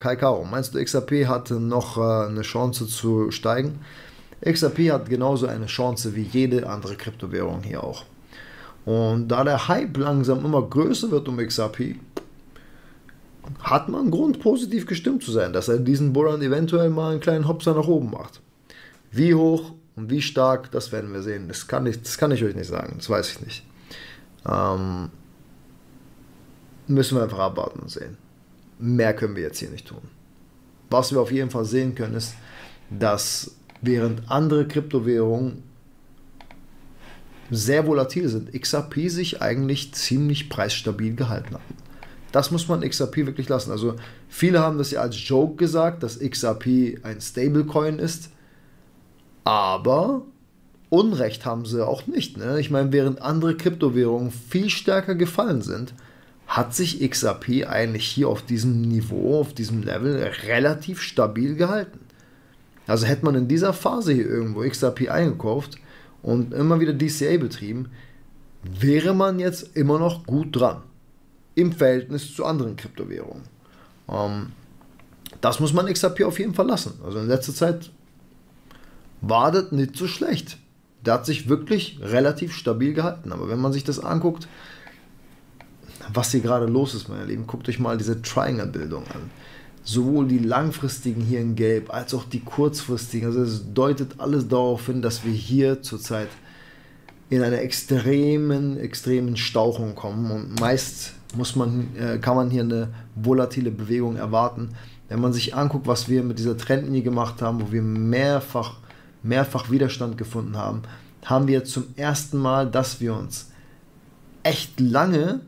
Kai Karo, meinst du, XRP hat noch äh, eine Chance zu steigen? XRP hat genauso eine Chance wie jede andere Kryptowährung hier auch. Und da der Hype langsam immer größer wird um XRP, hat man Grund, positiv gestimmt zu sein, dass er diesen Bullrun eventuell mal einen kleinen Hopser nach oben macht. Wie hoch und wie stark, das werden wir sehen. Das kann ich, das kann ich euch nicht sagen, das weiß ich nicht. Ähm, müssen wir einfach abwarten und sehen. Mehr können wir jetzt hier nicht tun. Was wir auf jeden Fall sehen können, ist, dass während andere Kryptowährungen sehr volatil sind, XRP sich eigentlich ziemlich preisstabil gehalten hat. Das muss man XRP wirklich lassen. Also viele haben das ja als Joke gesagt, dass XRP ein Stablecoin ist. Aber Unrecht haben sie auch nicht. Ne? Ich meine, während andere Kryptowährungen viel stärker gefallen sind, hat sich XRP eigentlich hier auf diesem Niveau, auf diesem Level relativ stabil gehalten. Also hätte man in dieser Phase hier irgendwo XRP eingekauft und immer wieder DCA betrieben, wäre man jetzt immer noch gut dran im Verhältnis zu anderen Kryptowährungen. Ähm, das muss man XRP auf jeden Fall lassen. Also in letzter Zeit war das nicht so schlecht. Der hat sich wirklich relativ stabil gehalten. Aber wenn man sich das anguckt, was hier gerade los ist, meine Lieben, guckt euch mal diese Triangle-Bildung an. Sowohl die langfristigen hier in Gelb als auch die kurzfristigen. Also es deutet alles darauf hin, dass wir hier zurzeit in einer extremen, extremen Stauchung kommen. Und meist muss man, äh, kann man hier eine volatile Bewegung erwarten. Wenn man sich anguckt, was wir mit dieser Trendlinie gemacht haben, wo wir mehrfach, mehrfach Widerstand gefunden haben, haben wir zum ersten Mal, dass wir uns echt lange,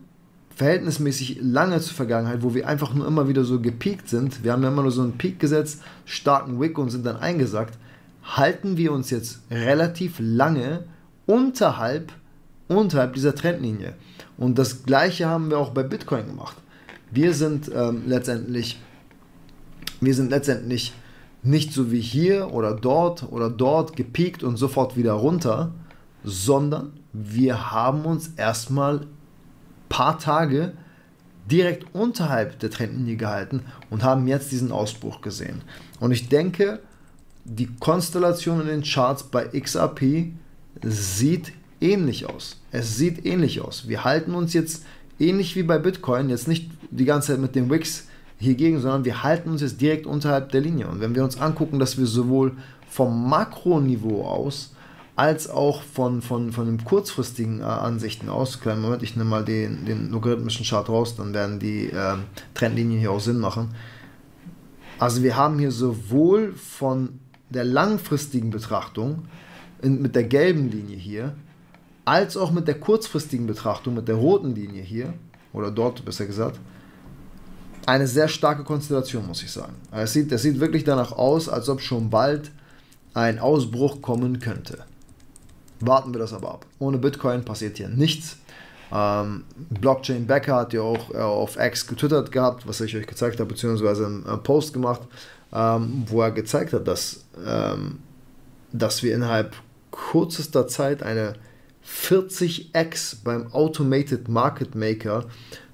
verhältnismäßig lange zur Vergangenheit, wo wir einfach nur immer wieder so gepiekt sind, wir haben ja immer nur so einen Peak gesetzt, starken Wick und sind dann eingesackt, halten wir uns jetzt relativ lange unterhalb, unterhalb dieser Trendlinie. Und das gleiche haben wir auch bei Bitcoin gemacht. Wir sind ähm, letztendlich, wir sind letztendlich nicht so wie hier oder dort oder dort gepiekt und sofort wieder runter, sondern wir haben uns erstmal paar Tage direkt unterhalb der Trendlinie gehalten und haben jetzt diesen Ausbruch gesehen. Und ich denke, die Konstellation in den Charts bei XRP sieht ähnlich aus. Es sieht ähnlich aus. Wir halten uns jetzt ähnlich wie bei Bitcoin, jetzt nicht die ganze Zeit mit dem Wix hiergegen, sondern wir halten uns jetzt direkt unterhalb der Linie. Und wenn wir uns angucken, dass wir sowohl vom Makroniveau aus als auch von, von, von den kurzfristigen äh, Ansichten aus, kleinen Moment, ich nehme mal den, den logarithmischen Chart raus, dann werden die äh, Trendlinien hier auch Sinn machen. Also wir haben hier sowohl von der langfristigen Betrachtung in, mit der gelben Linie hier, als auch mit der kurzfristigen Betrachtung, mit der roten Linie hier, oder dort besser gesagt, eine sehr starke Konstellation, muss ich sagen. Also es sieht, es sieht wirklich danach aus, als ob schon bald ein Ausbruch kommen könnte. Warten wir das aber ab. Ohne Bitcoin passiert hier nichts. Ähm, Blockchain Becker hat ja auch äh, auf X getwittert gehabt, was ich euch gezeigt habe, beziehungsweise einen äh, Post gemacht, ähm, wo er gezeigt hat, dass, ähm, dass wir innerhalb kürzester Zeit eine 40x beim Automated Market Maker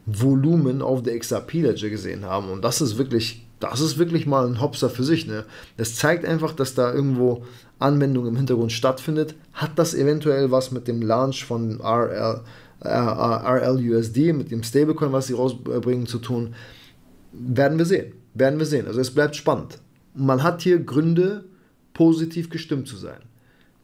Volumen auf der XRP Ledger gesehen haben. Und das ist wirklich, das ist wirklich mal ein Hopser für sich. Ne? Das zeigt einfach, dass da irgendwo Anwendung im Hintergrund stattfindet. Hat das eventuell was mit dem Launch von RL, äh, RLUSD, mit dem Stablecoin, was sie rausbringen, zu tun? Werden wir sehen. Werden wir sehen. Also es bleibt spannend. Man hat hier Gründe, positiv gestimmt zu sein.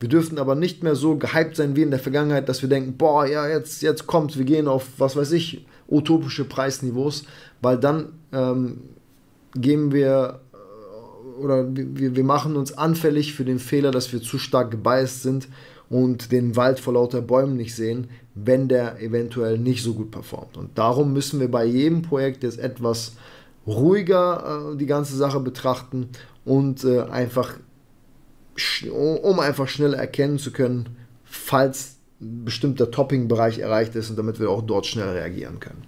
Wir dürften aber nicht mehr so gehypt sein wie in der Vergangenheit, dass wir denken, boah, ja, jetzt, jetzt kommt, wir gehen auf, was weiß ich, utopische Preisniveaus, weil dann ähm, gehen wir äh, oder wir, wir machen uns anfällig für den Fehler, dass wir zu stark gebiased sind und den Wald vor lauter Bäumen nicht sehen, wenn der eventuell nicht so gut performt. Und darum müssen wir bei jedem Projekt jetzt etwas ruhiger äh, die ganze Sache betrachten und äh, einfach um einfach schneller erkennen zu können, falls ein bestimmter Topping-Bereich erreicht ist und damit wir auch dort schnell reagieren können.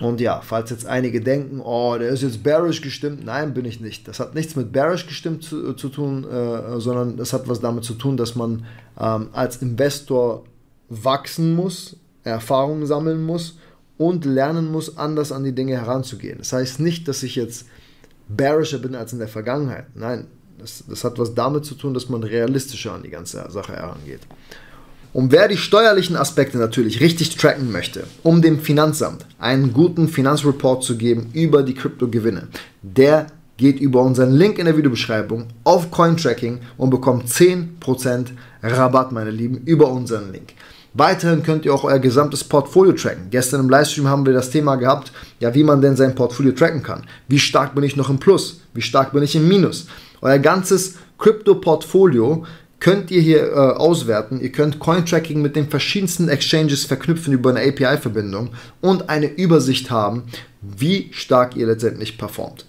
Und ja, falls jetzt einige denken, oh, der ist jetzt bearish gestimmt, nein, bin ich nicht. Das hat nichts mit bearish gestimmt zu, zu tun, äh, sondern das hat was damit zu tun, dass man ähm, als Investor wachsen muss, Erfahrungen sammeln muss und lernen muss, anders an die Dinge heranzugehen. Das heißt nicht, dass ich jetzt bearischer bin als in der Vergangenheit. Nein, das, das hat was damit zu tun, dass man realistischer an die ganze Sache herangeht. Und wer die steuerlichen Aspekte natürlich richtig tracken möchte, um dem Finanzamt einen guten Finanzreport zu geben über die Kryptogewinne, der geht über unseren Link in der Videobeschreibung auf Cointracking und bekommt 10% Rabatt, meine Lieben, über unseren Link. Weiterhin könnt ihr auch euer gesamtes Portfolio tracken. Gestern im Livestream haben wir das Thema gehabt, ja, wie man denn sein Portfolio tracken kann. Wie stark bin ich noch im Plus? Wie stark bin ich im Minus? Euer ganzes Krypto-Portfolio könnt ihr hier äh, auswerten. Ihr könnt Cointracking mit den verschiedensten Exchanges verknüpfen über eine API-Verbindung und eine Übersicht haben, wie stark ihr letztendlich performt.